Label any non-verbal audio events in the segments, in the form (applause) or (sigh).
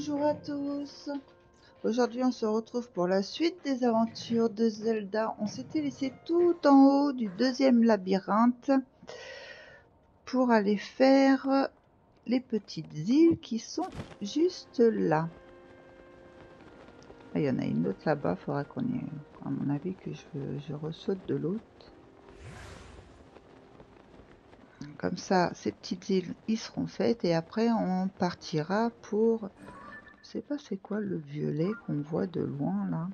Bonjour à tous. Aujourd'hui, on se retrouve pour la suite des aventures de Zelda. On s'était laissé tout en haut du deuxième labyrinthe pour aller faire les petites îles qui sont juste là. Ah, il y en a une autre là-bas, il faudra qu'on y... À mon avis que je, je ressaute de l'autre. Comme ça, ces petites îles, ils seront faites et après on partira pour... Sais pas c'est quoi le violet qu'on voit de loin là.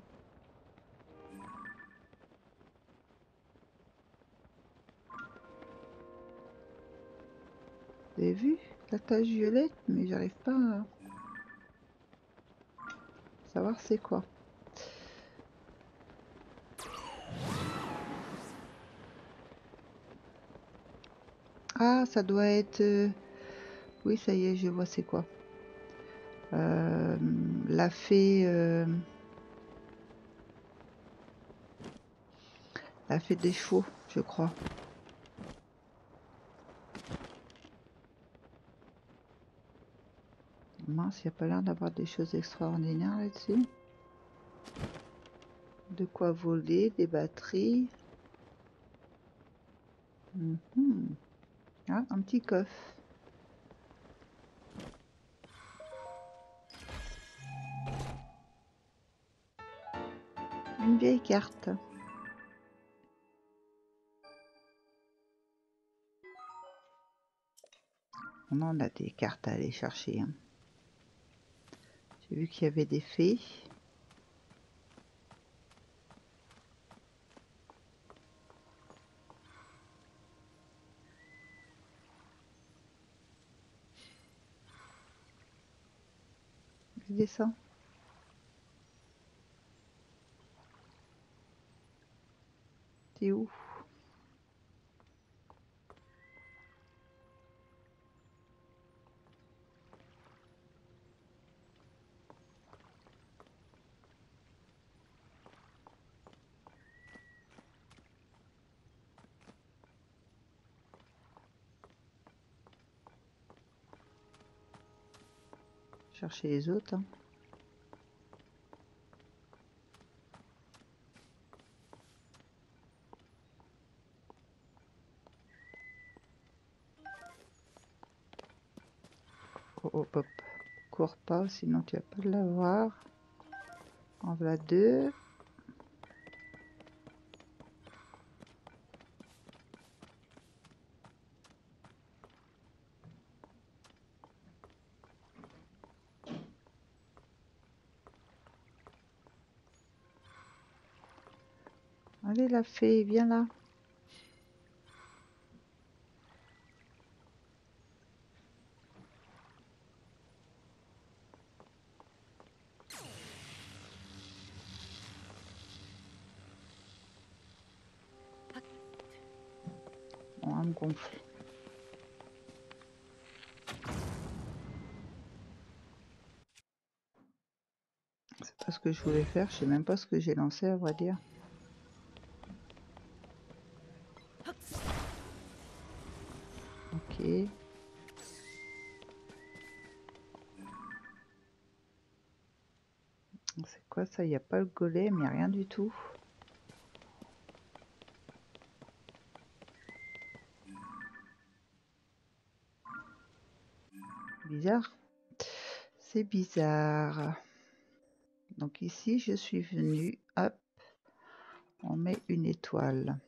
Vous avez vu? La tache violette mais j'arrive pas à savoir c'est quoi. Ah, ça doit être... euh, Oui, ça y est, je vois c'est quoi. Euh, la fée... euh, La des chevaux, je crois. Mince, il n'y a pas l'air d'avoir des choses extraordinaires là-dessus. De quoi voler, des batteries. Mhm. Ah, un petit coffre. Vieille carte. On en a des cartes à aller chercher. hein. J'ai vu qu'il y avait des fées. Je. T'es Chercher les autres. hein. Oh, hop. Cours pas, sinon tu vas pas l'avoir. En voilà deux. Allez la fée, viens là. Que je voulais faire, je sais même pas ce que j'ai lancé à vrai dire. Ok. C'est quoi ça? Il n'y a pas le n'y a rien du tout. Bizarre. C'est bizarre. Donc ici, je suis venue. Hop. On met une étoile.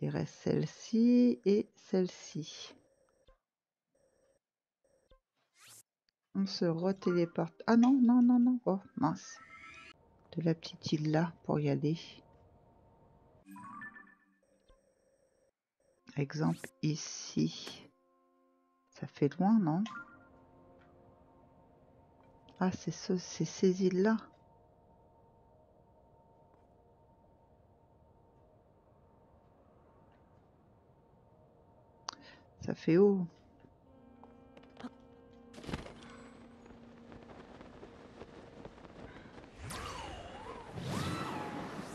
Il reste celle-ci et celle-ci. On se retéléporte. Ah non, non, non, non. Oh, mince. De la petite île là pour y aller. Exemple ici. Ça fait loin, non? Ah, c'est ce, c'est ces îles-là. Ça fait haut.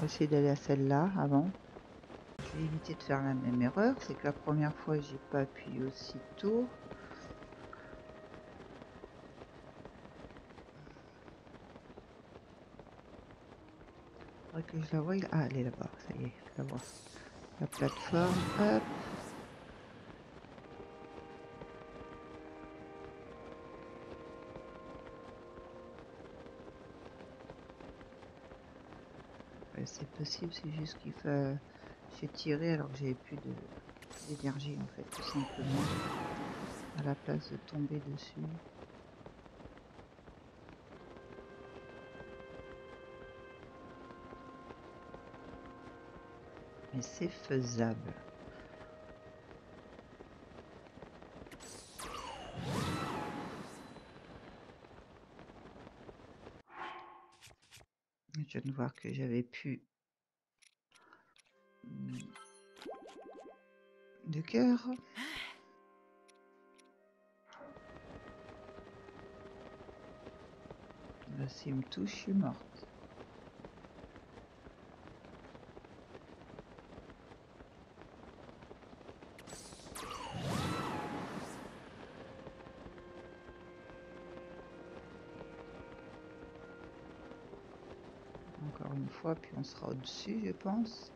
On essayer d'aller à celle-là avant. Je vais éviter de faire la même erreur. C'est que la première fois, j'ai pas appuyé aussitôt. Je la voie. Ah, elle est là-bas, ça y est, je la vois. La plateforme, hop. C'est possible, c'est juste qu'il faut... J'ai tiré alors que j'avais plus d'énergie en fait, tout simplement. À la place de tomber dessus. Mais c'est faisable. Je viens de voir que j'avais pu de cœur. Là, s'il me touche, je suis morte. On sera au-dessus, je pense.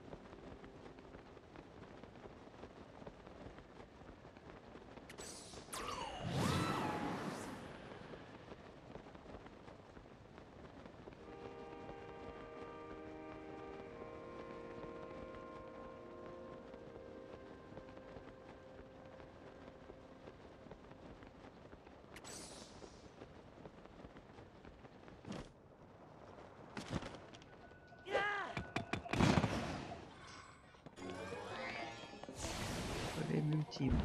team.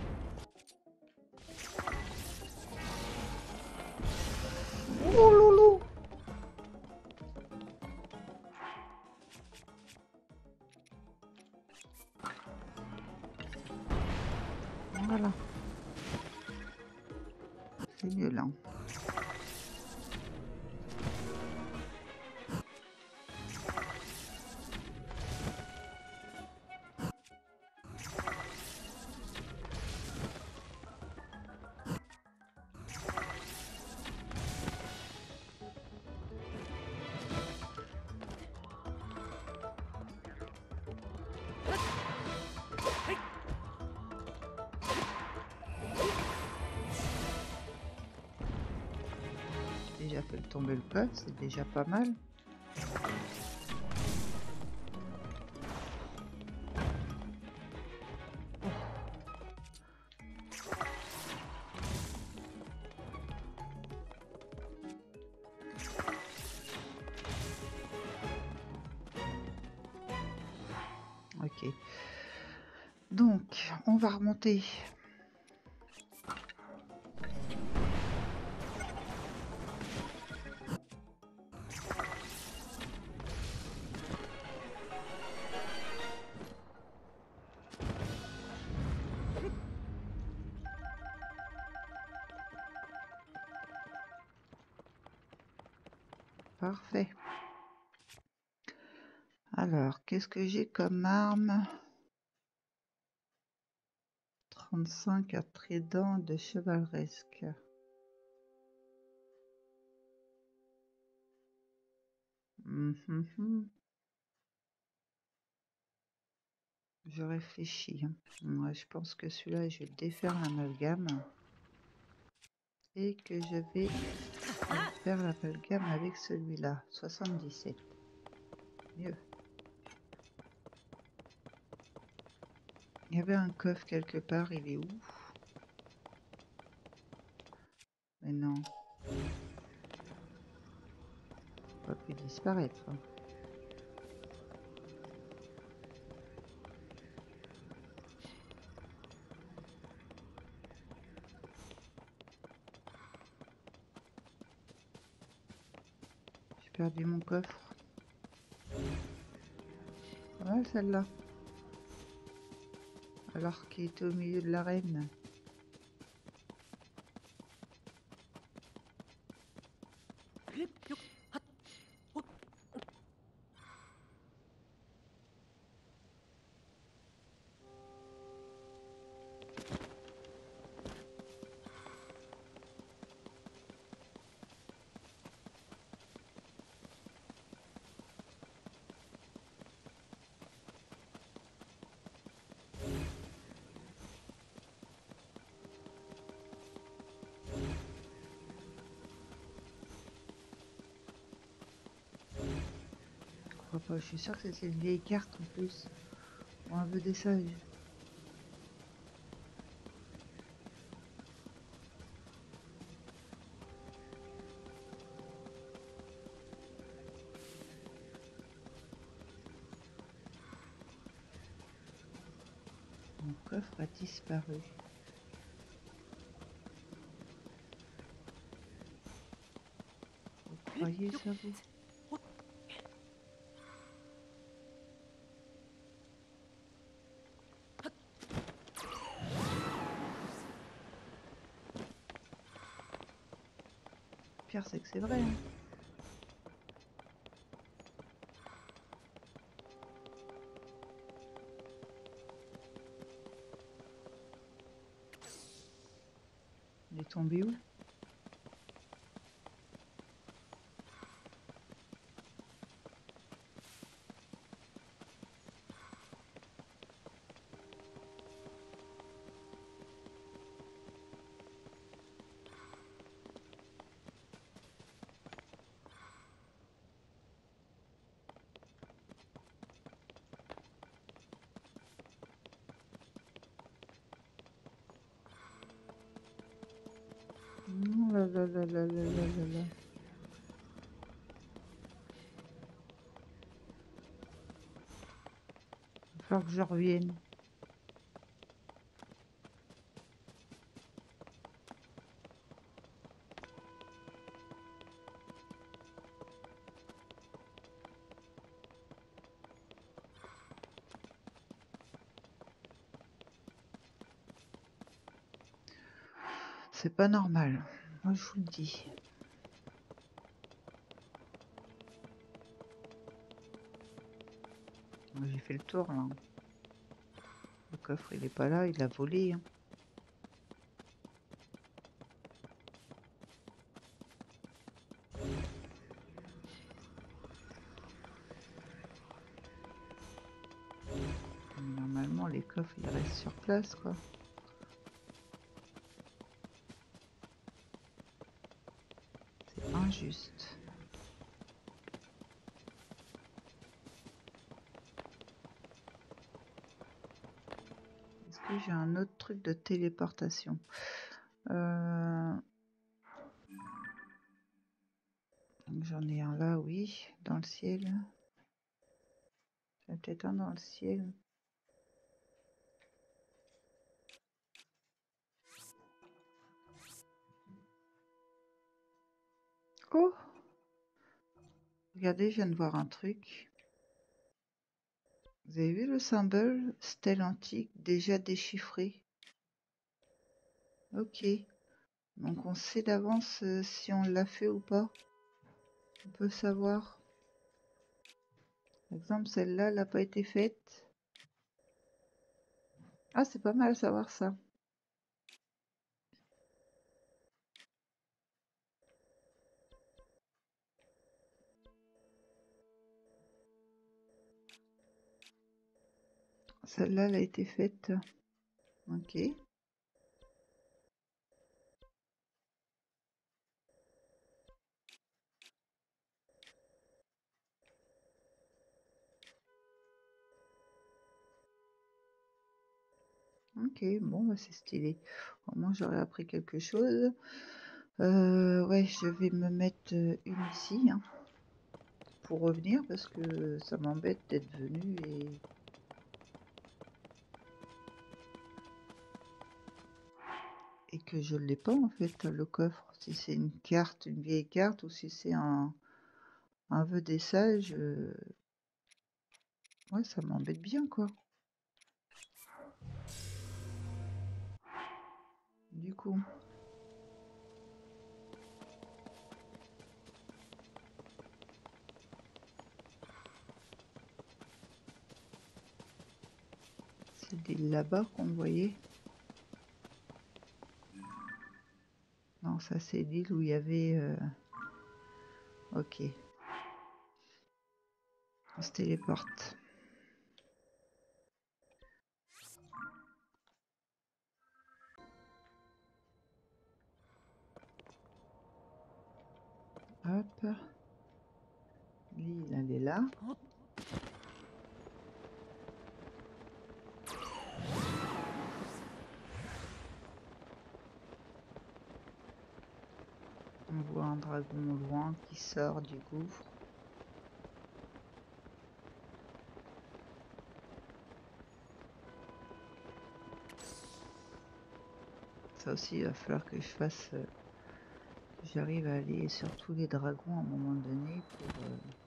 Déjà tomber le plat, c'est déjà pas mal. Ok. Donc, on va remonter qu'est-ce que j'ai comme arme 35 à trident de chevaleresque. Mhm. Je réfléchis. hein. Ouais, je pense que celui-là, je vais défaire l'amalgame. Et que je vais faire l'amalgame avec celui-là. 77. Mieux. Il y avait un coffre quelque part, il est où? Mais non. Il va plus disparaître. hein. J'ai perdu mon coffre. Ouais, celle-là. Alors qu'il était au milieu de l'arène. Je suis sûr que c'est une vieille carte en plus. Ou un peu des sages. Mon coffre a disparu. Vous croyez ça vous? C'est que c'est vrai. hein. Il est tombé où Oh là là là là là là là que je revienne. C'est pas normal. Je vous le dis. J'ai fait le tour. Le coffre, il est pas là, il a volé. hein. Normalement, les coffres, ils restent sur place, quoi. Est-ce que j'ai un autre truc de téléportation Euh, J'en ai un là, oui, dans le ciel. J'en ai peut-être un dans le ciel. Regardez, je viens de voir un truc. Vous avez vu le symbole stèle antique déjà déchiffré? Ok. Donc on sait d'avance euh, si on l'a fait ou pas. On peut savoir. Par exemple, celle-là, elle n'a pas été faite. Ah, c'est pas mal savoir ça. Celle-là, elle a été faite. Ok. Ok, bon, bah, c'est stylé. Au moins, j'aurais appris quelque chose. Euh, ouais, je vais me mettre euh, une ici hein, pour revenir parce que ça m'embête d'être venu et et que je l'ai pas en fait le coffre. Si c'est une carte, une vieille carte ou si c'est un un vœu des sages, euh, ouais, ça m'embête bien quoi. Du coup. C'est des là-bas qu'on voyait. Ça c'est l'île où il y avait. euh, Ok. On se téléporte. Hop. L'île, elle est là. Un dragon loin qui sort du gouffre. Ça aussi, il va falloir que je fasse... Euh, que j'arrive à aller sur tous les dragons à un moment donné pour... Euh,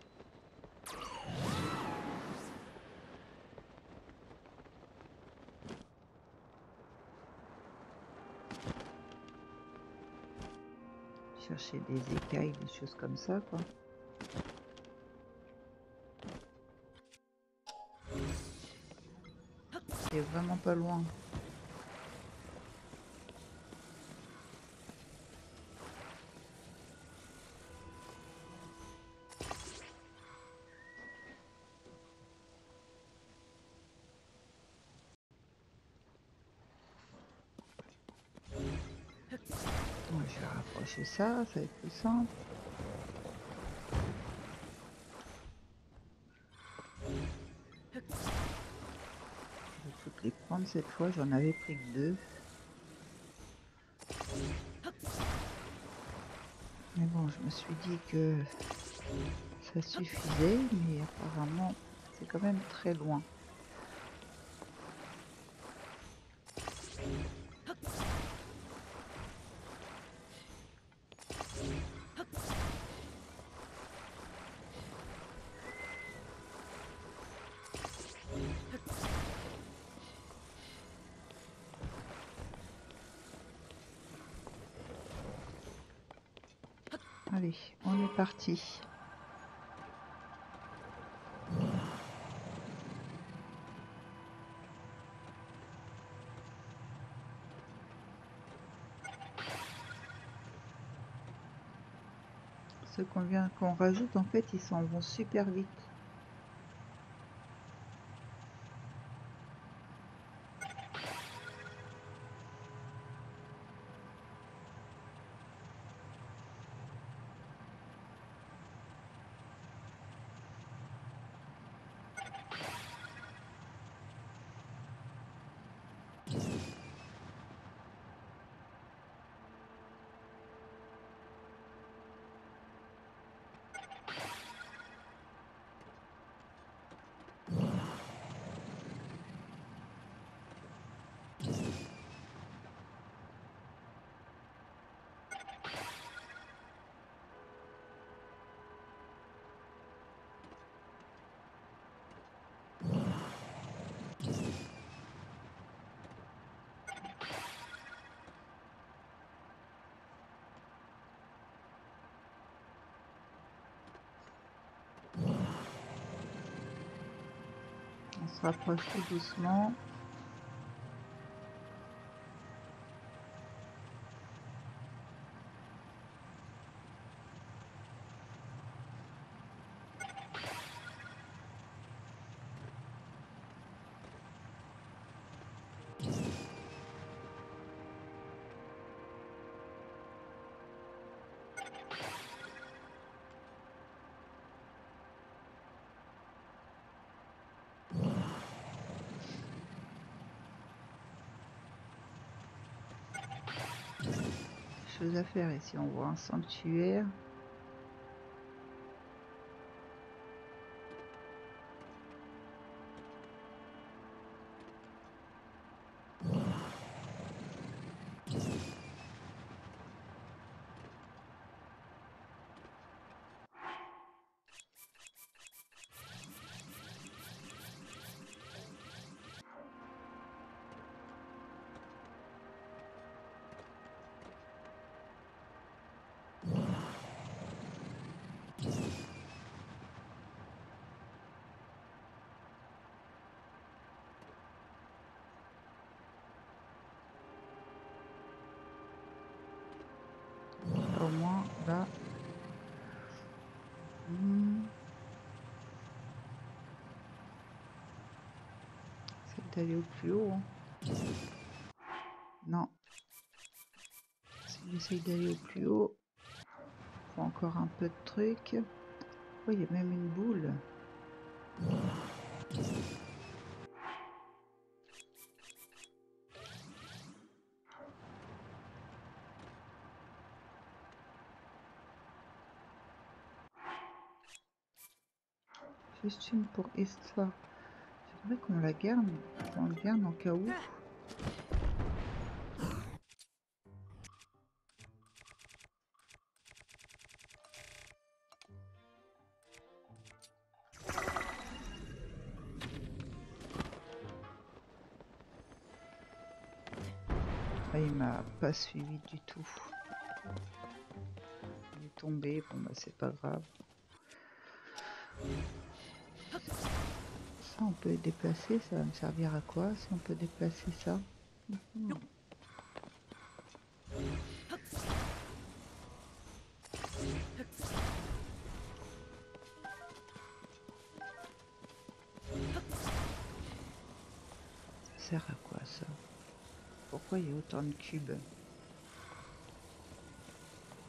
chercher des écailles, des choses comme ça, quoi. C'est vraiment pas loin. Ça, ça va être plus simple. Je vais toutes les prendre cette fois, j'en avais pris que deux. Mais bon, je me suis dit que ça suffisait, mais apparemment c'est quand même très loin. Parti. Ce qu'on vient qu'on rajoute en fait ils s'en vont super vite. On se rapproche tout doucement. Choses à faire ici. On voit un sanctuaire. peut-être aller au plus haut. Hein. Non. Si j'essaye d'aller au plus haut, faut encore un peu de trucs. Oh, il y a même une boule. Juste une pour histoire. J'aimerais qu'on la garde. On le garde en cas où. Ah, il m'a pas suivi du tout. Il est tombé, bon bah c'est pas grave. Ça on peut déplacer, ça. Va me servir à quoi si on peut déplacer ça? Ça sert à quoi ça? Pourquoi il y a autant de cubes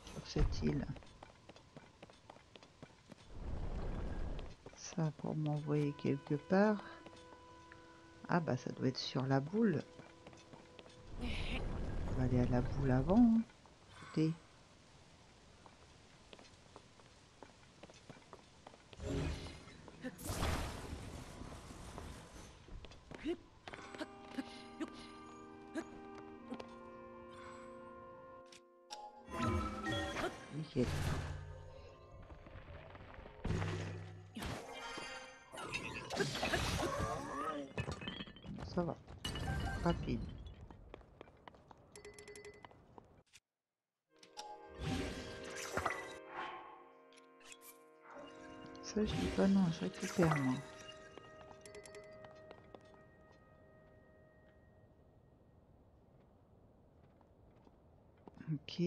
sur cette île? Pour m'envoyer quelque part. Ah bah ça doit être sur la boule. On va aller à la boule avant. hein. Je dis pas non, je récupère moi. Ok.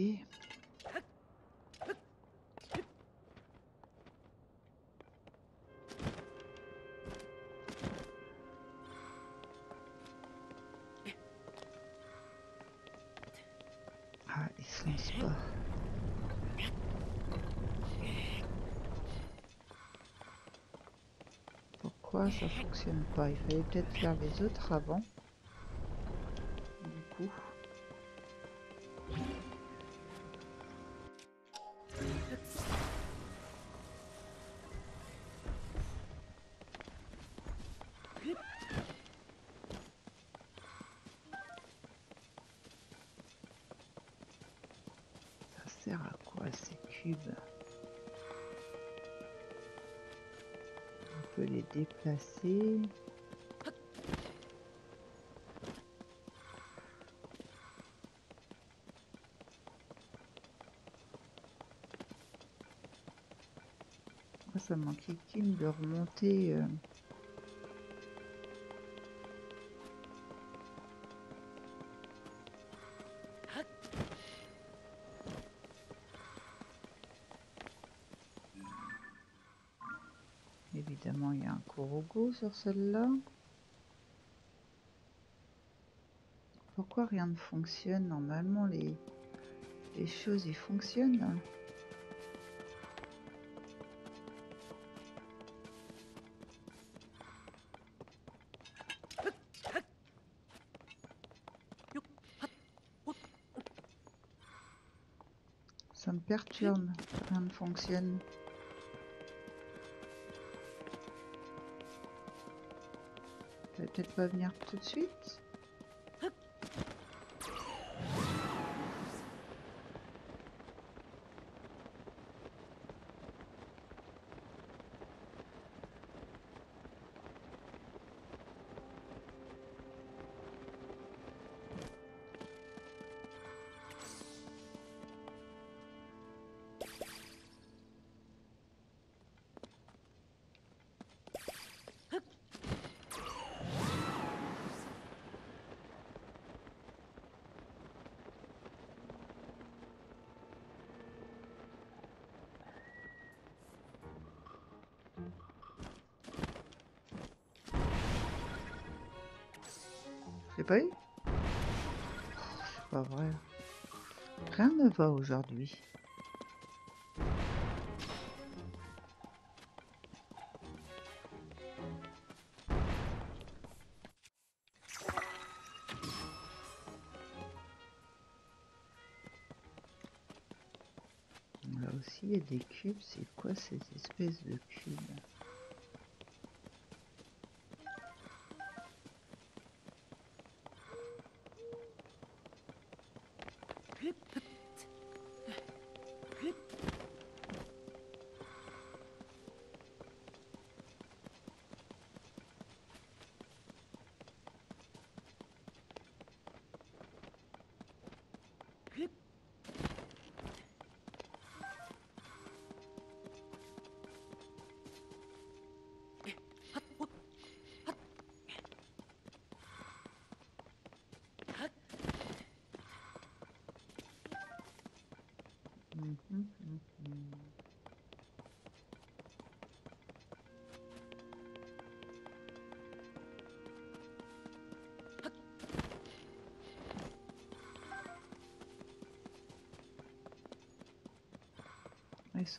Ça fonctionne pas Il fallait peut-être faire les autres avant. Du coup. Ça qu'une de remonter. euh, Évidemment, il y a un Korogo sur celle-là. Pourquoi rien ne fonctionne? Normalement, les, les choses, ils fonctionnent. Rien ne fonctionne. Peut-être pas venir tout de suite. Pas vrai. Rien ne va aujourd'hui. Là aussi, il y a des cubes. C'est quoi ces espèces de cubes?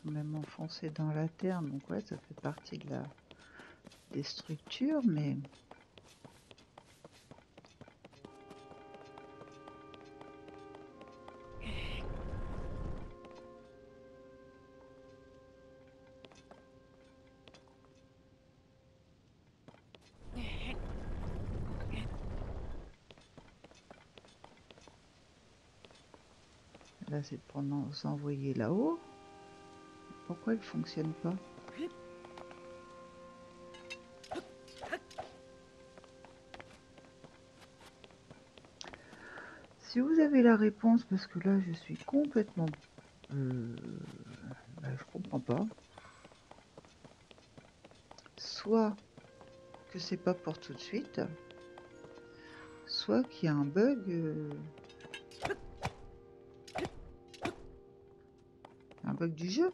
Même enfoncés dans la terre, donc ouais, ça fait partie de la des structures, mais Là, c'est pour nous envoyer là-haut. Pourquoi il fonctionne pas Si vous avez la réponse, parce que là, je suis complètement... Euh, bah, je comprends pas. Soit que c'est pas pour tout de suite, soit qu'il y a un bug... Euh, du jeu.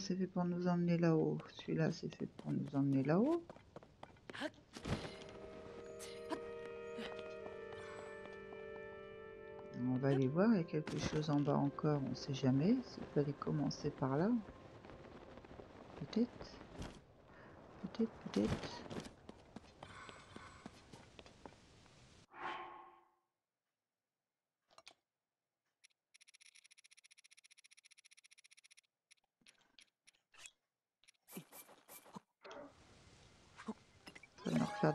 C'est fait pour nous emmener là-haut. Celui-là, c'est fait pour nous emmener là-haut. On va aller voir, il y a quelque chose en bas encore, on sait jamais. S'il fallait commencer par là. Peut-être. Peut-être, peut-être.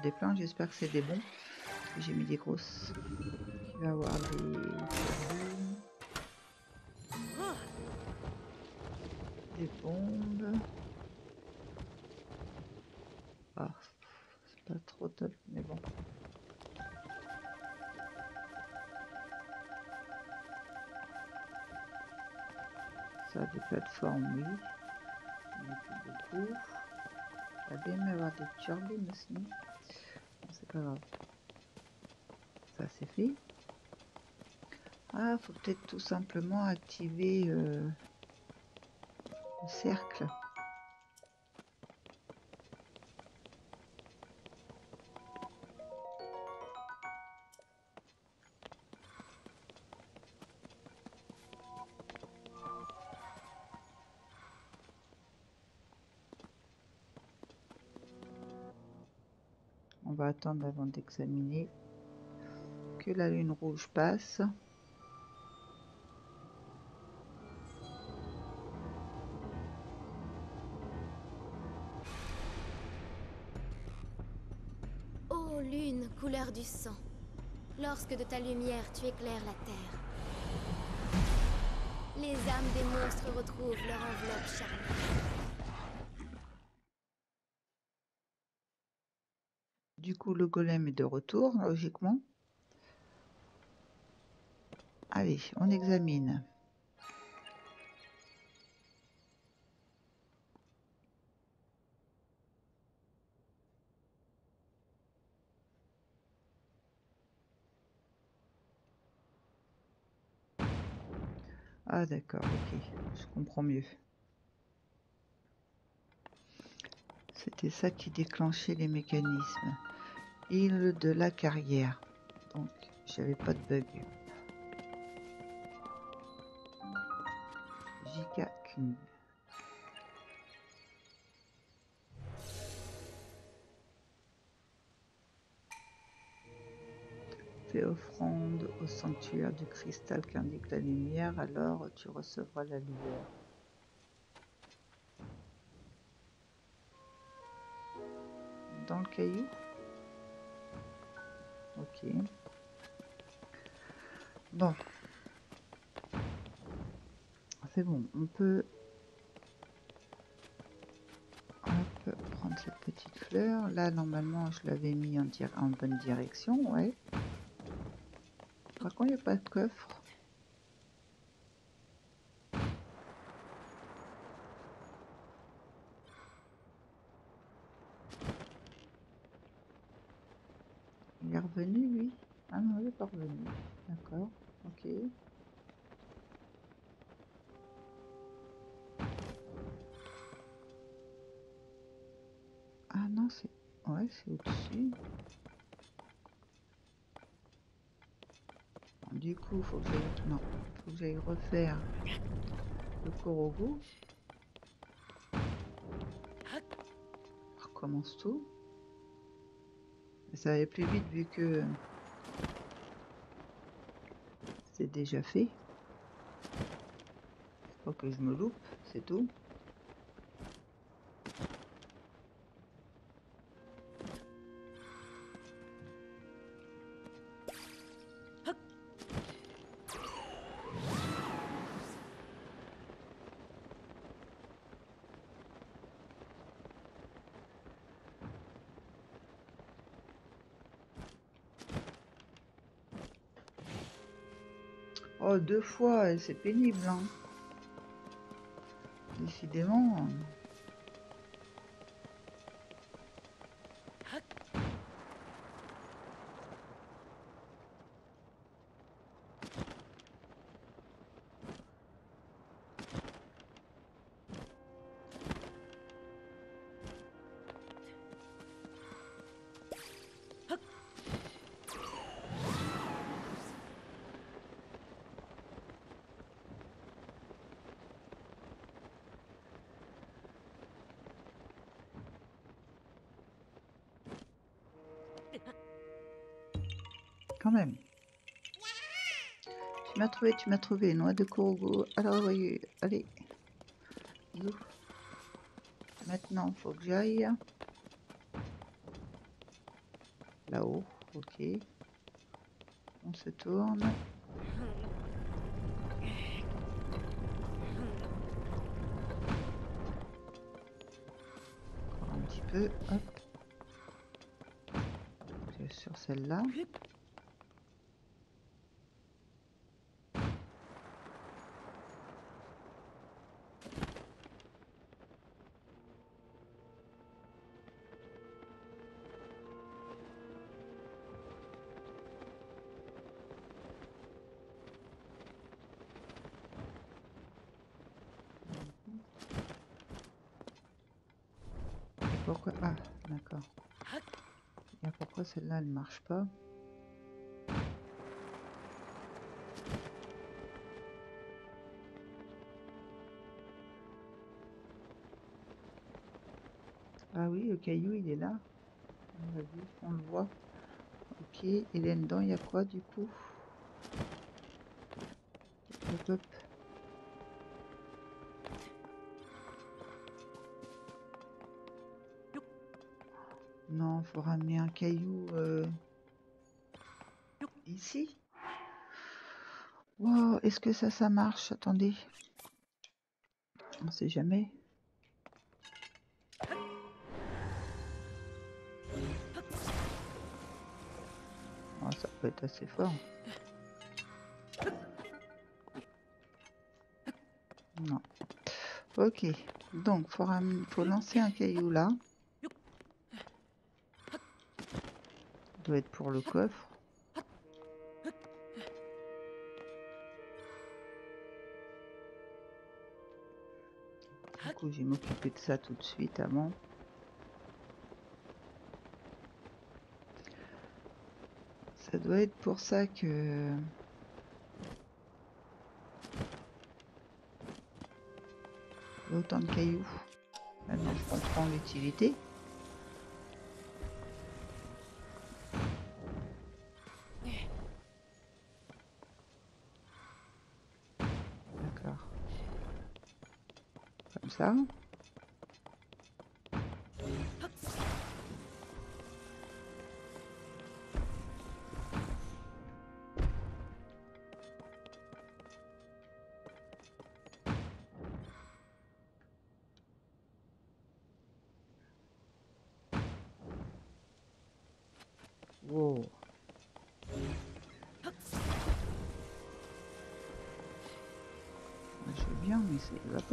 Des plans, j'espère que c'est des bons. J'ai mis des grosses. Il va y avoir des bombes. Ah, c'est pas trop top, mais bon. Ça, des plateformes, oui. Mais plus beaucoup. Va bien avoir des turbines aussi Ça c'est fait. Ah, faut peut-être tout simplement activer euh, le cercle. Attendre avant d'examiner que la lune rouge passe. Oh lune, couleur du sang, lorsque de ta lumière tu éclaires la terre, les âmes des monstres retrouvent leur enveloppe charnelle. Le golem est de retour, logiquement. Allez, on examine. Ah d'accord, ok, je comprends mieux. C'était ça qui déclenchait les mécanismes île de la carrière. Donc, j'avais pas de bug. Giga King. Fais offrande au sanctuaire du cristal qui indique la lumière, alors tu recevras la lumière. Dans le caillou? Ok. Bon. C'est bon, on peut prendre cette petite fleur. Là, normalement, je l'avais mis en, en, bonne direction, ouais. Par contre, il n'y a pas de coffre. revenu, lui Ah non, il est pas revenu. D'accord, ok. Ah non, c'est... Ouais, c'est au-dessus. Du coup, faut que j'aille... Non, faut que refaire le Korogu. On recommence tout. Ça va aller plus vite vu que c'est déjà fait. Faut que je me loupe, c'est tout. Oh, deux fois, c'est pénible, hein. Décidément. Tu m'as trouvé, noix de Korogo. Alors, oui, allez. Maintenant, faut que j'aille. Là-haut, ok. On se tourne. Encore un petit peu, hop. Sur celle-là. Ah, d'accord. Pourquoi celle-là, elle marche pas Ah oui, le caillou, il est là. On le voit. Ok, et là-dedans, il y a quoi du coup? Non, faut ramener un caillou euh, ici. Wow, est-ce que ça, ça marche? Attendez. On sait jamais. Oh, ça peut être assez fort. Non. Ok. Donc, faut, faut lancer un caillou là. Doit être pour le coffre. Du coup, j'ai m'occuper de ça tout de suite avant. Ça doit être pour ça que... Autant de cailloux. Maintenant, je comprends l'utilité.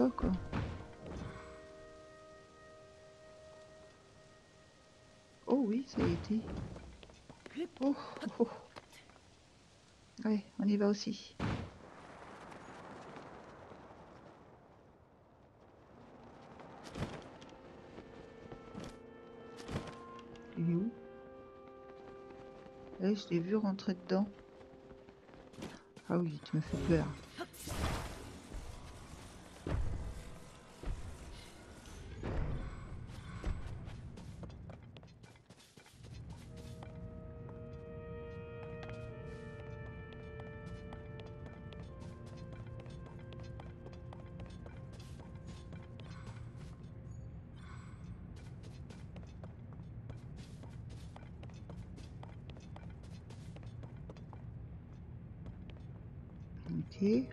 Quoi. Oh oui, ça a été. Oh, oh, on y va aussi. Il où? Je l'ai vu rentrer dedans. Ah oui, tu me fais peur. Une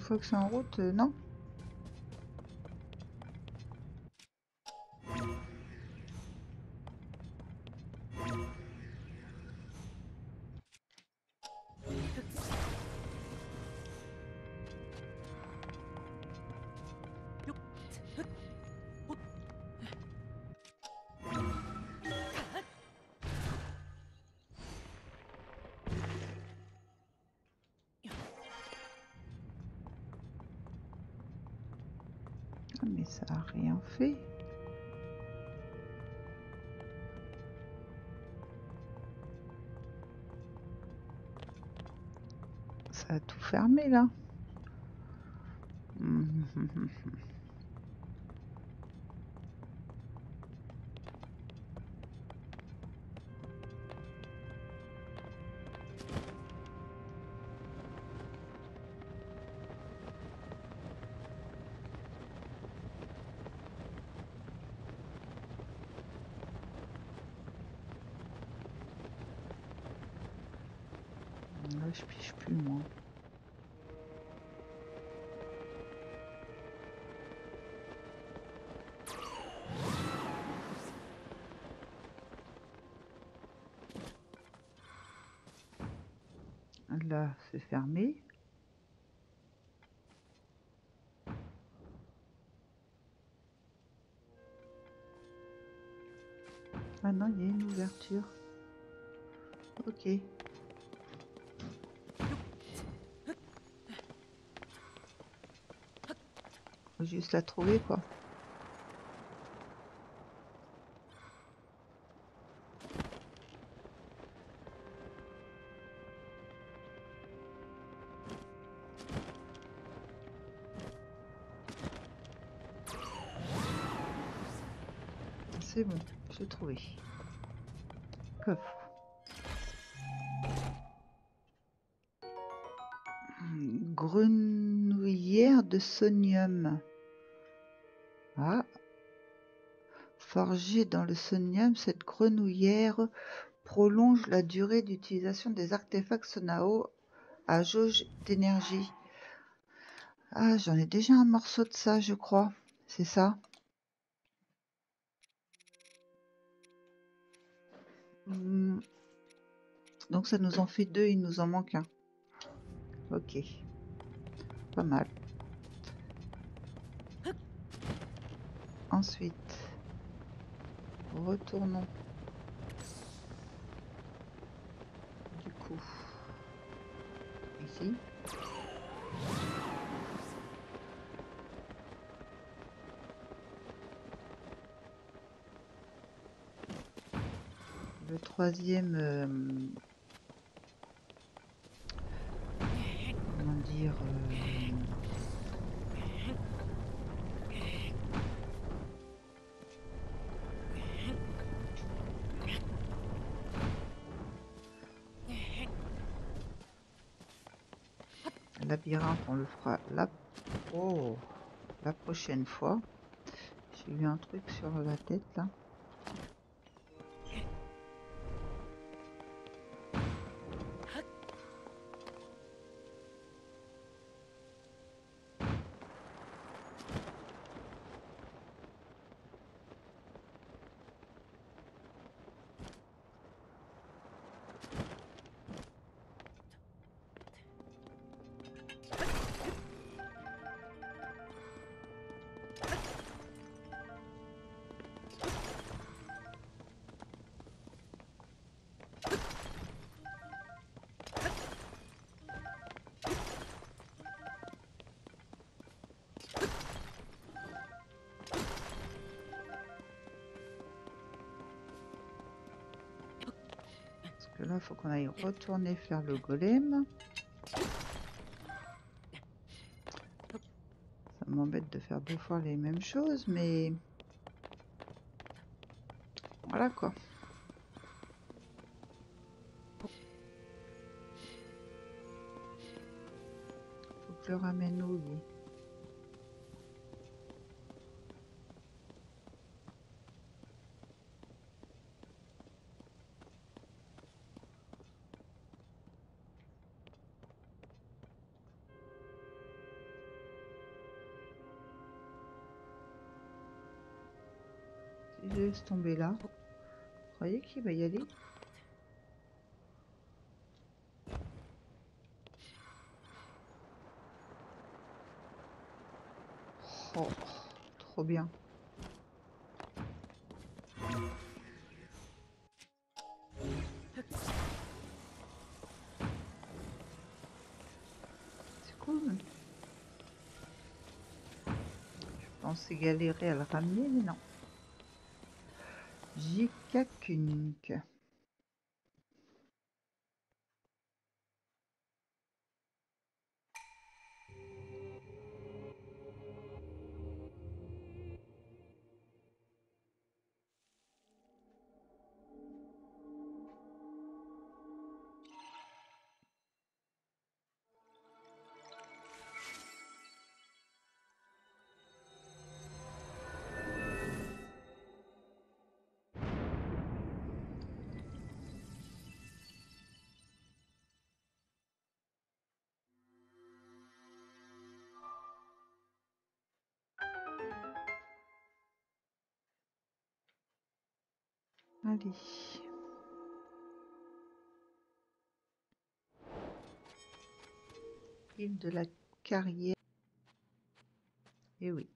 fois que c'est en route, euh, non fermé là. C'est fermé. Ah il y a une ouverture. Ok. Juste la trouver quoi. C'est bon, j'ai trouvé. Grenouillère de sonium. Ah. Forgée dans le sonium, cette grenouillère prolonge la durée d'utilisation des artefacts Sonao à jauge d'énergie. Ah, j'en ai déjà un morceau de ça, je crois. C'est ça? Donc ça nous en fait deux, il nous en manque un. Ok. Pas mal. Ensuite, retournons. Du coup, ici. Le troisième, euh, comment dire, euh, labyrinthe, on le fera la, oh, la prochaine fois. J'ai eu un truc sur la tête là. Faut qu'on aille retourner faire le golem. Ça m'embête de faire deux fois les mêmes choses, mais... Voilà quoi. Faut que le ramène où tomber là, vous croyez qu'il va y aller? Oh, trop bien. C'est cool. Je pensais galérer à le ramener, mais non. Yakünkü. Allez. Île de la carrière. Eh oui.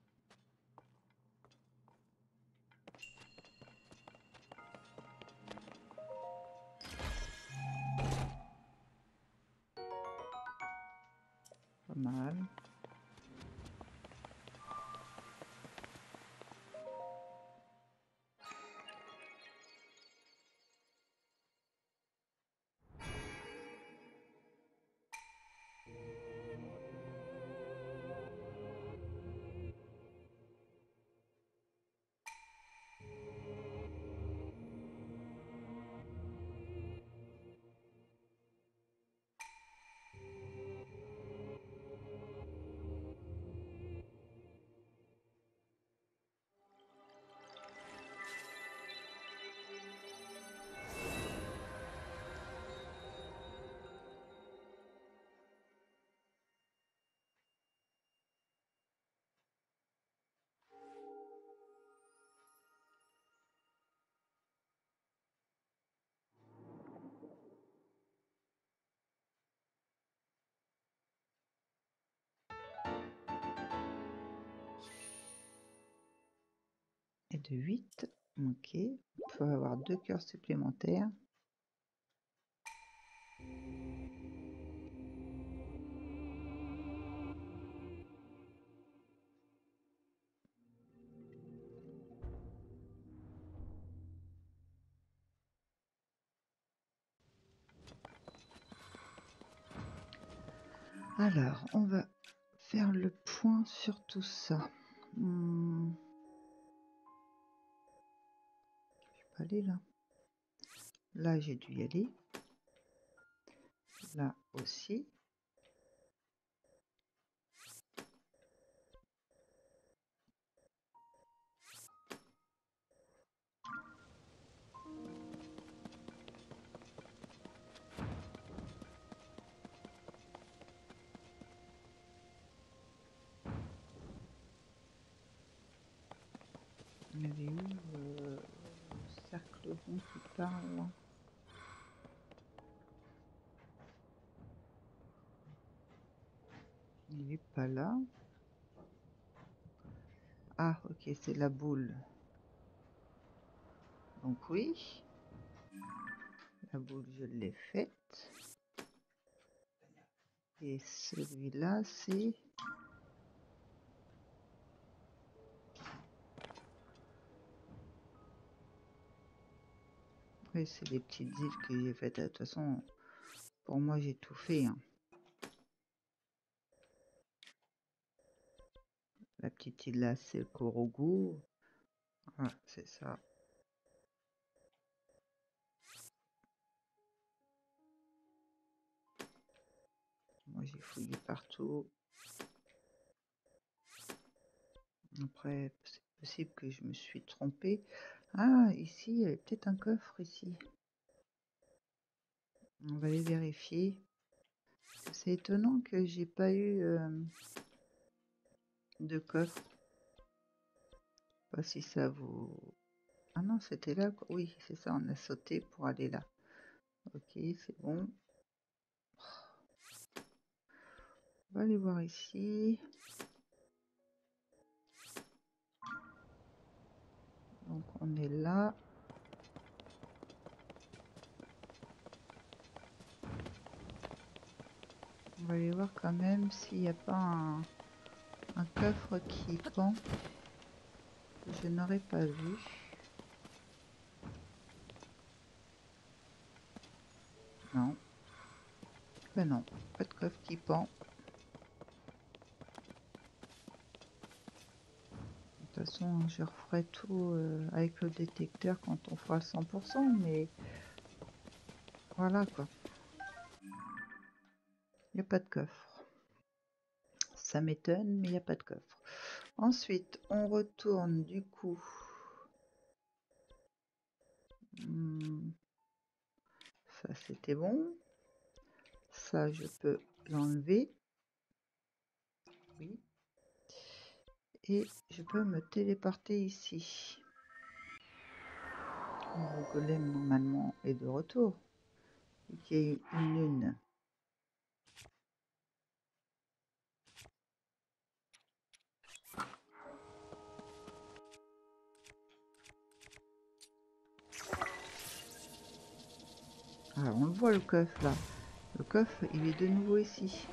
De 8. Ok. On peut avoir deux cœurs supplémentaires. Alors, on va faire le point sur tout ça. Hmm. Pas aller là. Là, j'ai dû y aller. Là aussi. Avait où parle Il est pas là. Ah, ok, c'est la boule. Donc oui. La boule, je l'ai faite. Et celui-là, c'est... C'est des petites îles que j'ai faites. De toute façon, pour moi, j'ai tout fait. hein. La petite île là, c'est Korogu. Voilà, c'est ça. Moi, j'ai fouillé partout. Après, c'est possible que je me suis trompée. Ah, ici, il y avait peut-être un coffre ici. On va aller vérifier. C'est étonnant que j'ai pas eu euh, de coffre. Pas si ça vous... Ah non, c'était là. Oui, c'est ça, on a sauté pour aller là. Ok, c'est bon. On va aller voir ici. On est là. On va aller voir quand même s'il n'y a pas un, coffre qui pend. Je n'aurais pas vu. Non. Ben non, pas de coffre qui pend. Toute façon, je referai tout euh, avec le détecteur quand on fera 100%, mais voilà quoi. Il n'y a pas de coffre. Ça m'étonne, mais il n'y a pas de coffre. Ensuite, on retourne du coup. Hmm. Ça, c'était bon. Ça, je peux l'enlever. Oui. Et je peux me téléporter ici. Le golem, normalement, est de retour. Il y a une lune. Ah, on le voit le coffre là. Le coffre, il est de nouveau ici.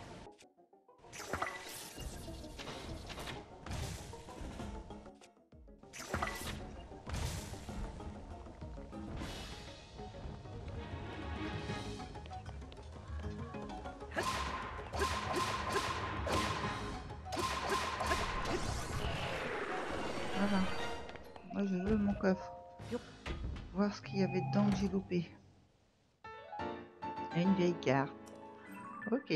J'ai loupé. Une vieille carte. Ok.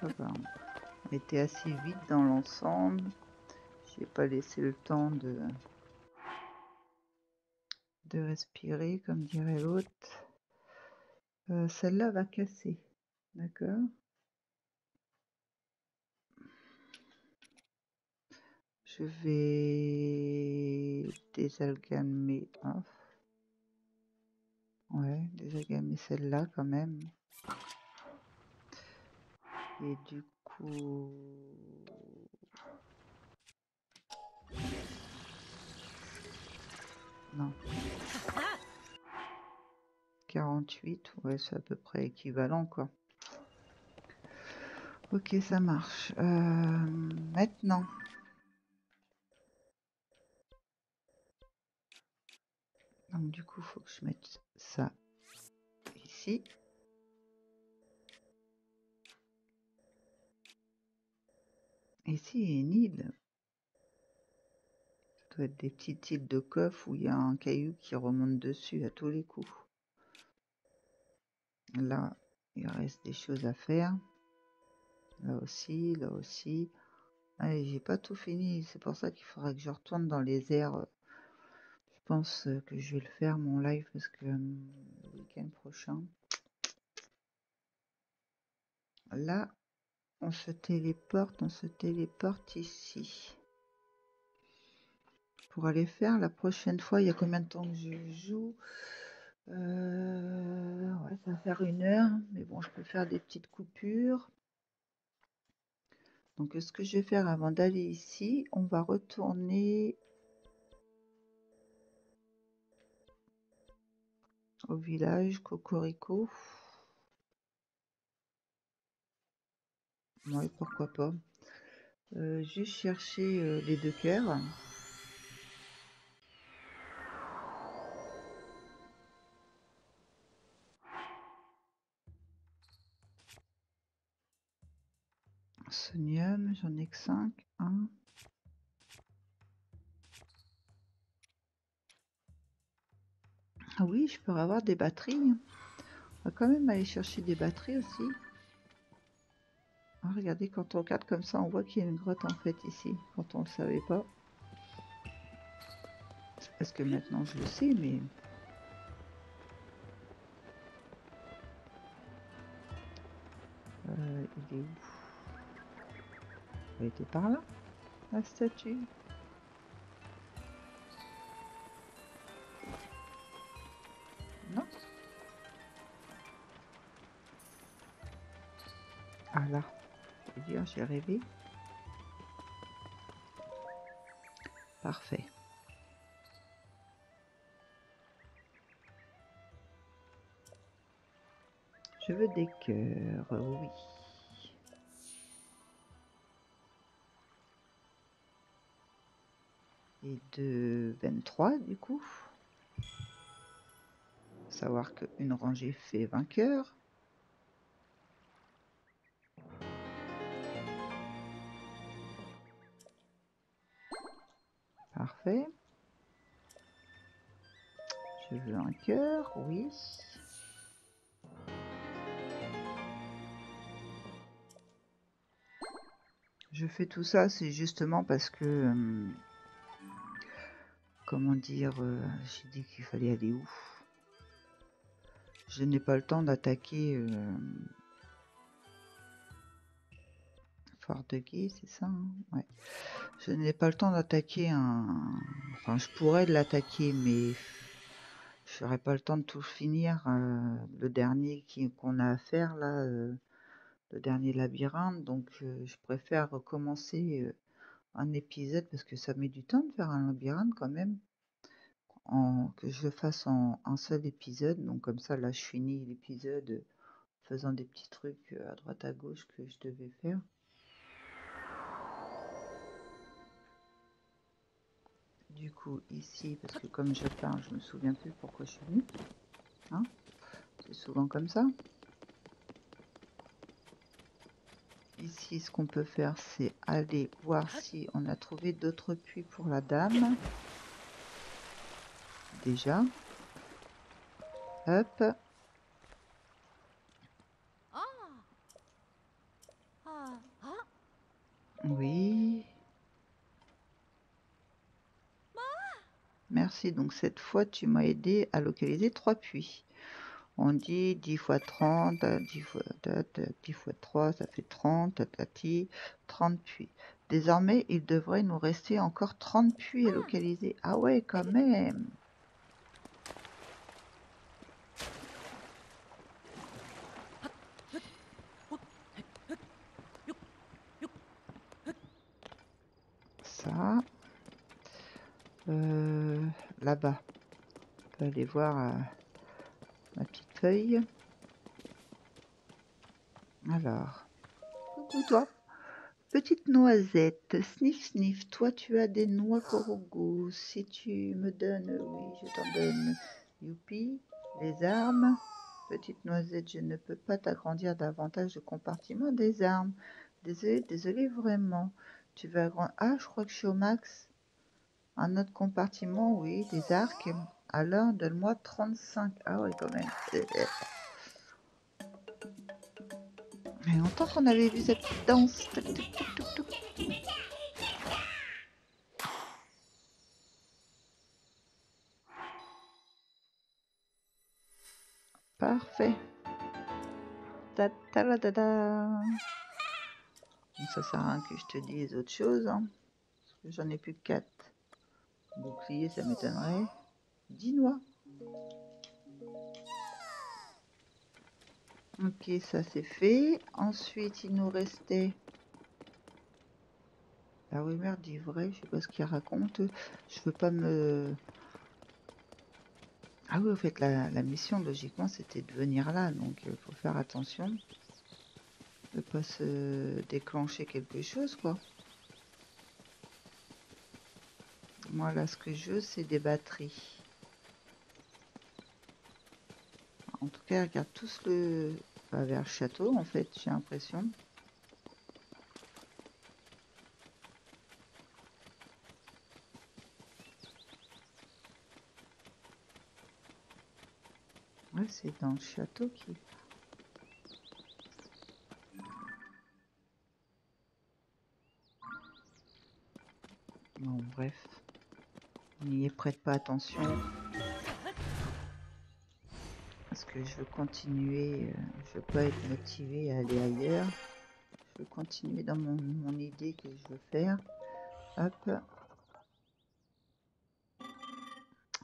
Ça va. On était assez vite dans l'ensemble. J'ai pas laissé le temps de de respirer, comme dirait l'autre. Euh, Celle-là va casser. D'accord? Je vais désalgamer. Hop. Ouais, désalgamer celle-là quand même. Et du coup... Non. 48, ouais, c'est à peu près équivalent, quoi. Ok, ça marche. Euh, maintenant. Donc du coup, faut que je mette ça ici. Ici, il y a une île. Ça doit être des petites îles de coffre où il y a un caillou qui remonte dessus à tous les coups. Là, il reste des choses à faire. Là aussi, là aussi. Allez, j'ai pas tout fini. C'est pour ça qu'il faudra que je retourne dans les airs. Pense que je vais le faire, mon live, parce que hum, le week-end prochain. Là, on se téléporte, on se téléporte ici. Pour aller faire la prochaine fois, il y a combien de temps que je joue? Euh, ouais, Ça va faire une heure, mais bon, je peux faire des petites coupures. Donc, ce que je vais faire avant d'aller ici, on va retourner au village Cocorico. Ouais, pourquoi pas. Euh, juste chercher euh, les deux cœurs. Sonium, j'en ai que 5. 1. Ah oui, je peux avoir des batteries. On va quand même aller chercher des batteries aussi. Ah, regardez, quand on regarde comme ça, on voit qu'il y a une grotte en fait ici, quand on ne le savait pas. Parce que maintenant je le sais, mais... Euh, il est où? Il était par là, la statue. Ah là j'ai rêvé. Parfait. Je veux des cœurs, oui. Et de 23 du coup. Savoir qu'une rangée fait 20 cœurs. Je veux un cœur, oui. Je fais tout ça, c'est justement parce que... Euh, comment dire euh, J'ai dit qu'il fallait aller où? Je n'ai pas le temps d'attaquer... Euh, De guet, c'est ça hein ouais. Je n'ai pas le temps d'attaquer un... Enfin, je pourrais l'attaquer, mais je n'aurai pas le temps de tout finir. Euh, le dernier qu'on a à faire, là, euh, le dernier labyrinthe. Donc, euh, je préfère recommencer un épisode parce que ça met du temps de faire un labyrinthe quand même. Que je le fasse en un seul épisode. Donc, comme ça, là, je finis l'épisode faisant des petits trucs à droite à gauche que je devais faire. Du coup, ici, parce que comme je parle, je me souviens plus pourquoi je suis venue. Hein C'est souvent comme ça. Ici, ce qu'on peut faire, c'est aller voir si on a trouvé d'autres puits pour la dame. Déjà. Hop. Oui. Donc cette fois tu m'as aidé à localiser trois puits. On dit 10 fois 30, 10 fois, 10 fois 3, ça fait 30, 30 puits. Désormais, il devrait nous rester encore 30 puits à localiser. Ah ouais, quand même Ça, euh, là-bas. On peut aller voir euh, ma petite feuille. Alors, coucou toi. Petite noisette, sniff sniff, toi tu as des noix Korogo. Si tu me donnes, oui, je t'en donne. Youpi, les armes. Petite noisette, je ne peux pas t'agrandir davantage de compartiment des armes. Désolé, désolé vraiment. Tu vas agrandir. Ah, je crois que je suis au max. Un autre compartiment, oui, des arcs. Alors, donne-moi 35. Ah oui, quand même. Mais longtemps qu'on avait vu cette danse. Parfait. Ça sert à rien que je te dise autre chose. Hein, parce que j'en ai plus que 4. Bouclier, ça m'étonnerait. 10 noix. Ok, ça c'est fait. Ensuite, il nous restait... Ah oui, merde, dit vrai, je sais pas ce qu'il raconte. Je veux pas me... Ah oui, en fait, la, mission, logiquement, c'était de venir là, donc il faut faire attention. peut pas se déclencher quelque chose, quoi. Moi, là, ce que je veux, c'est des batteries. En tout cas, regarde tous le... Vers le château, en fait, j'ai l'impression. Ouais, c'est dans le château qui... Bon, bref. N'y prête pas attention. Je veux continuer, euh, je veux pas être motivé à aller ailleurs. Je veux continuer dans mon, mon idée que je veux faire. Hop.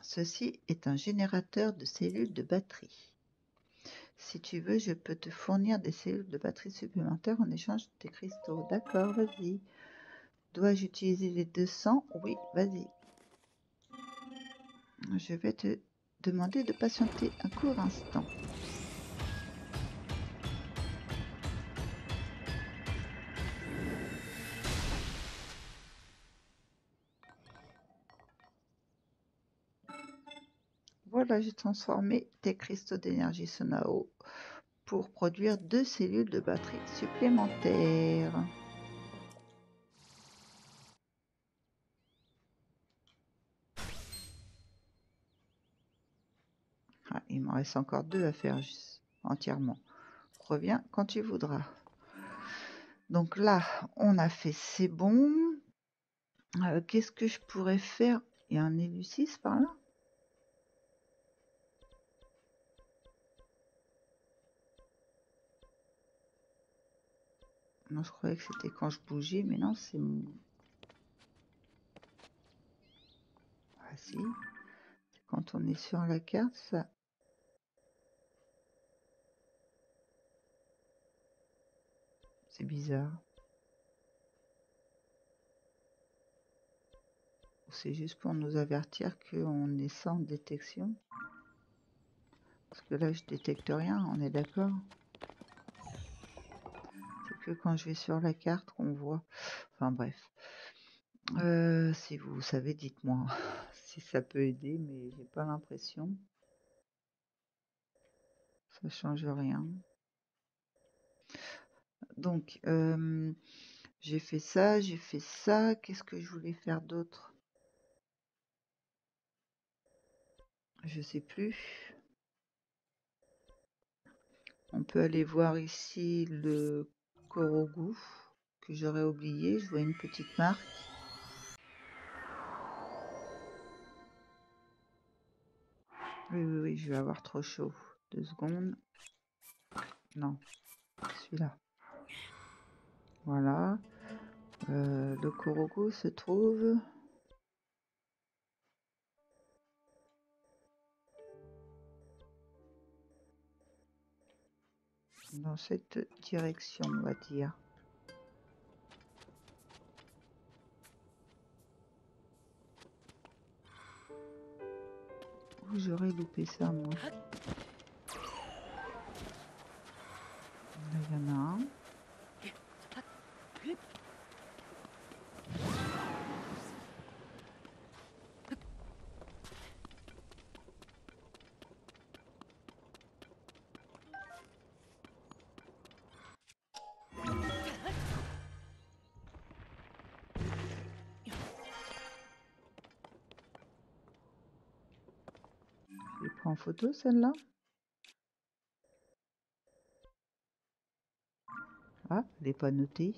Ceci est un générateur de cellules de batterie. Si tu veux, je peux te fournir des cellules de batterie supplémentaires en échange de tes cristaux. D'accord, vas-y. Dois-je utiliser les 200 Oui, vas-y. Je vais te demander de patienter un court instant. Voilà, j'ai transformé tes cristaux d'énergie Sonao pour produire deux cellules de batterie supplémentaires. Reste encore deux à faire entièrement. Reviens quand tu voudras. Donc là, on a fait c'est bon. Euh, Qu'est-ce que je pourrais faire? Il y a un élucis par là? Non, je croyais que c'était quand je bougeais, mais non, c'est. Ah si, quand on est sur la carte, ça... C'est bizarre. C'est juste pour nous avertir qu'on est sans détection? Parce que là, je détecte rien, on est d'accord? Que quand je vais sur la carte qu'on voit. Enfin bref. Euh, si vous savez, dites-moi (laughs) si ça peut aider, mais j'ai pas l'impression. Ça change rien. Donc, j'ai fait ça, j'ai fait ça. Qu'est-ce que je voulais faire d'autre? Je sais plus. On peut aller voir ici le Korogu que j'aurais oublié. Je vois une petite marque. Oui, oui, oui, je vais avoir trop chaud. Deux secondes. Non, celui-là. Voilà. Euh, le Korogu se trouve... dans cette direction, on va dire. Où j'aurais loupé ça, moi il y en a un. Celle-là? Ah, elle n'est pas notée.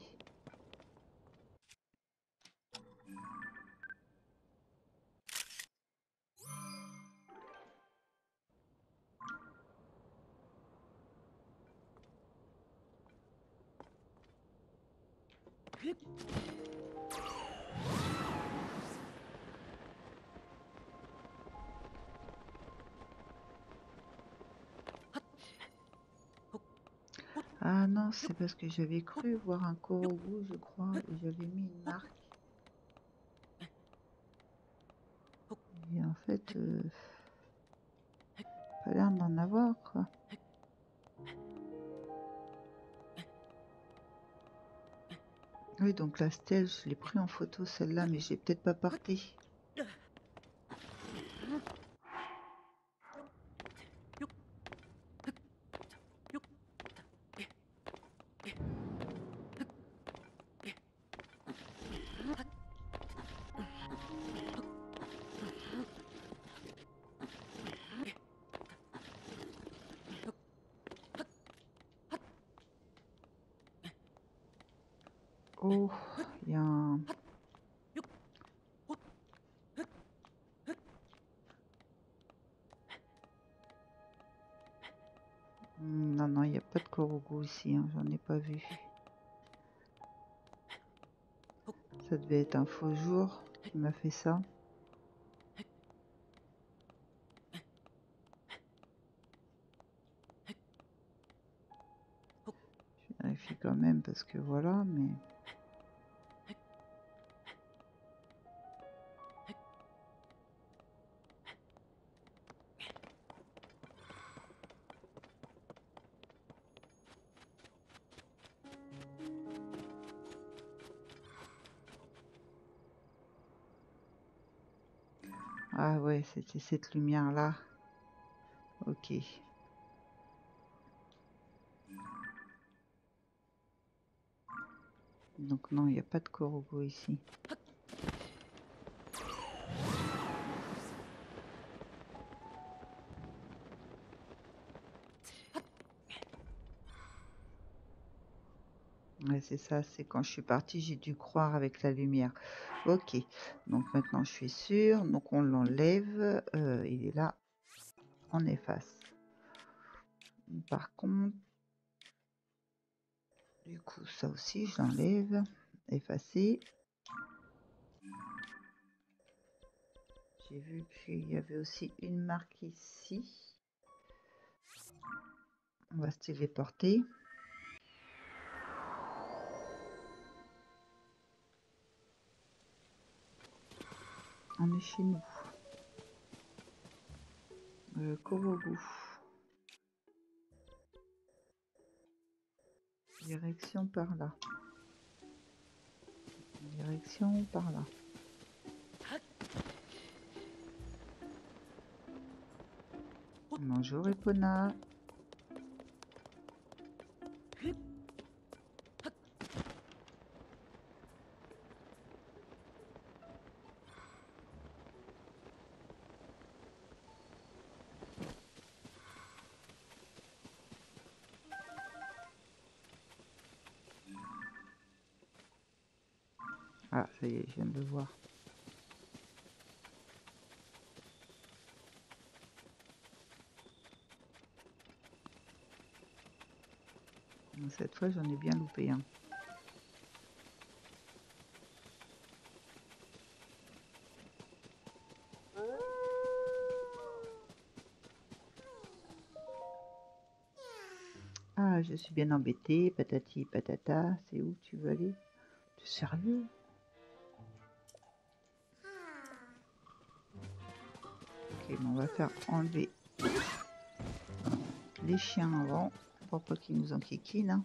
J'avais cru voir un Korogu, je crois, et j'avais mis une marque. Et en fait, euh, pas l'air d'en avoir. Oui, donc la stèle, je l'ai pris en photo celle-là, mais j'ai peut-être pas parti. Pas de Korogu ici, hein, j'en ai pas vu. Ça devait être un faux jour qui m'a fait ça. Je vérifie quand même parce que voilà, mais... c'était cette lumière-là. Ok. Donc non, il n'y a pas de Korogo ici. Ça, c'est quand je suis partie, j'ai dû croire avec la lumière. Ok, donc maintenant je suis sûre, donc on l'enlève, euh, il est là, on efface. Par contre, du coup ça aussi je l'enlève, effacer. J'ai vu qu'il y avait aussi une marque ici. On va se téléporter. On est chez nous. Euh. Direction par là. Direction par là. Bonjour Epona. Ah, ça y est, je viens de le voir. Cette fois, j'en ai bien loupé un. Ah, je suis bien embêtée, patati patata. C'est où tu veux aller? Tu es sérieux? On va faire enlever les chiens avant pour pas qu'ils nous enquiquinent. hein.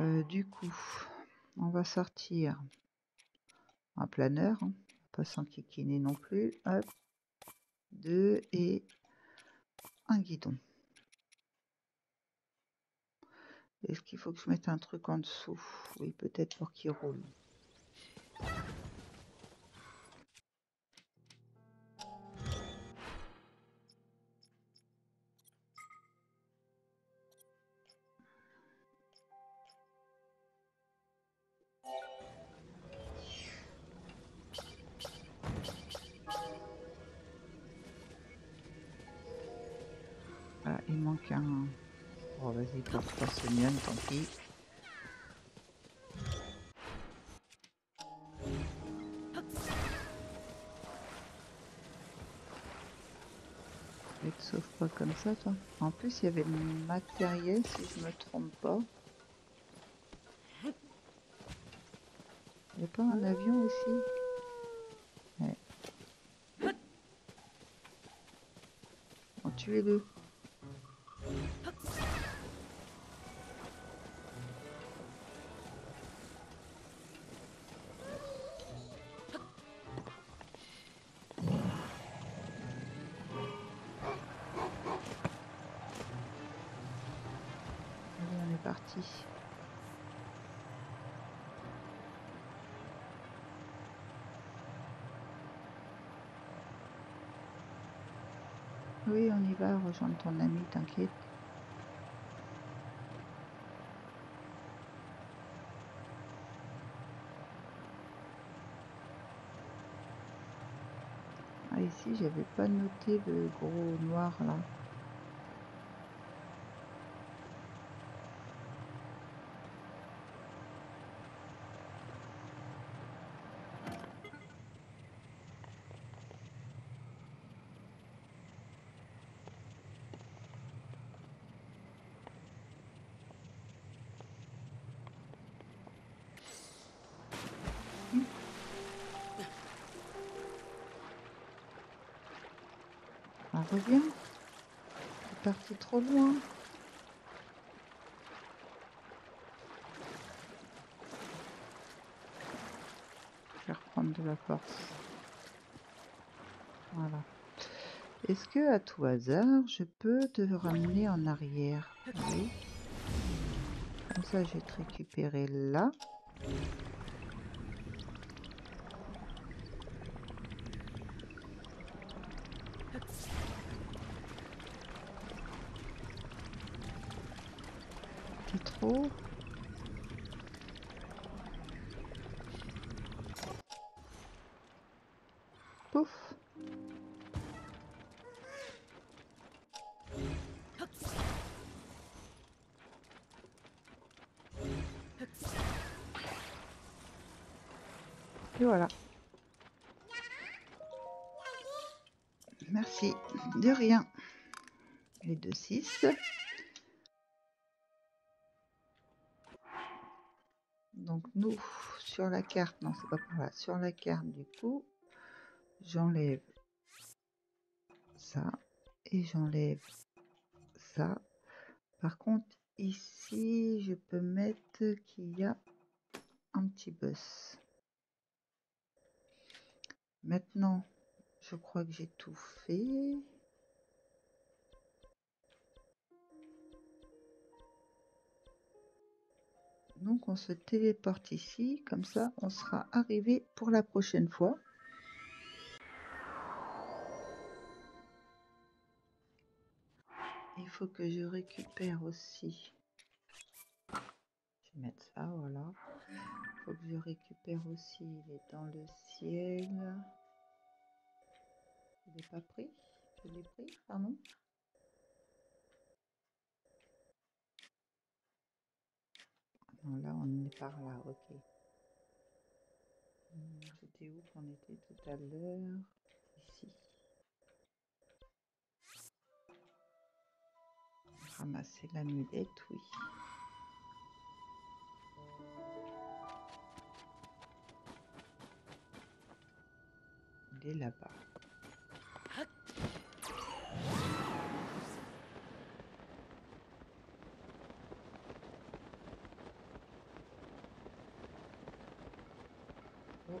Euh, du coup, on va sortir un planeur, hein, pas s'enquiquiner non plus. Deux et un guidon. Est-ce qu'il faut que je mette un truc en dessous? Oui, peut-être pour qu'il roule. Tant pis. Et te sauve pas comme ça, toi? En plus, il y avait le matériel, si je me trompe pas. Il n'y a pas un avion ici? Ouais. Bon, tuez-le. Parti. Oui, on y va rejoindre ton ami, t'inquiète. Ah, ici, j'avais pas noté le gros noir là. Trop loin. Je vais reprendre de la force. Voilà. Est-ce que à tout hasard, je peux te ramener en arrière? Oui. Comme ça, je vais te récupérer là. T'es la carte, non c'est pas par là, sur la carte du coup, j'enlève ça et j'enlève ça. Par contre, ici, je peux mettre qu'il y a un petit boss. Maintenant, je crois que j'ai tout fait. Donc on se téléporte ici, comme ça on sera arrivé pour la prochaine fois. Il faut que je récupère aussi. Je vais mettre ça, voilà. Il faut que je récupère aussi, il est dans le ciel. Je l'ai pas pris? Je l'ai pris, pardon? Là on est par là, ok. Hmm, C'était où qu'on était tout à l'heure? Ici. Ramasser l'amulette, oui. Il est là-bas. Oh,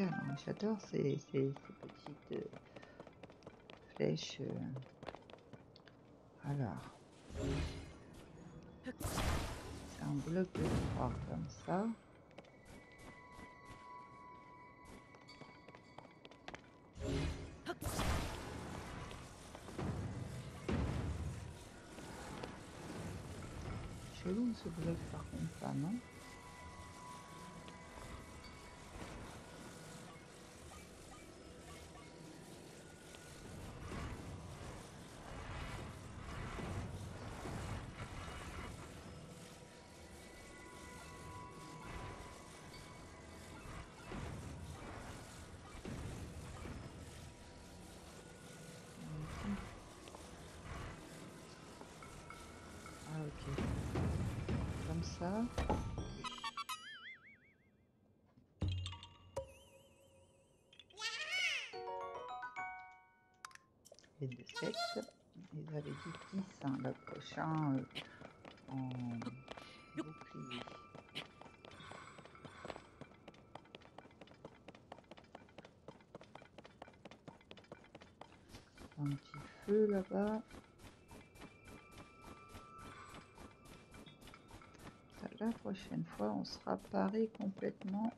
Hein, j'adore ces, petites euh, flèches. euh. Alors, c'est un bloc de trois comme ça. Chelou ce bloc par contre là, non? Et de 7. Ils avaient dit 10, hein, le euh, en. Un petit feu là-bas. Prochaine fois, on sera paré complètement.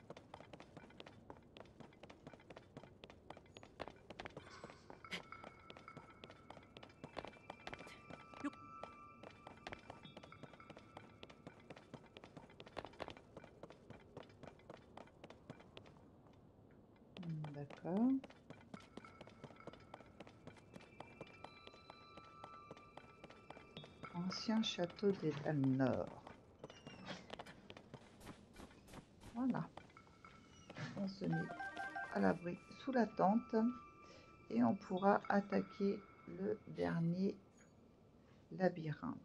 D'accord. Ancien château des Dames. L'abri sous la tente et on pourra attaquer le dernier labyrinthe.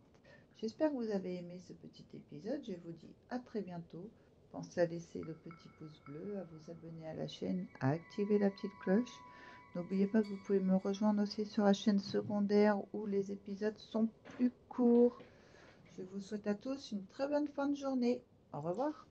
J'espère que vous avez aimé ce petit épisode. Je vous dis à très bientôt. Pensez à laisser le petit pouce bleu, à vous abonner à la chaîne, à activer la petite cloche. N'oubliez pas que vous pouvez me rejoindre aussi sur la chaîne secondaire où les épisodes sont plus courts. Je vous souhaite à tous une très bonne fin de journée. Au revoir.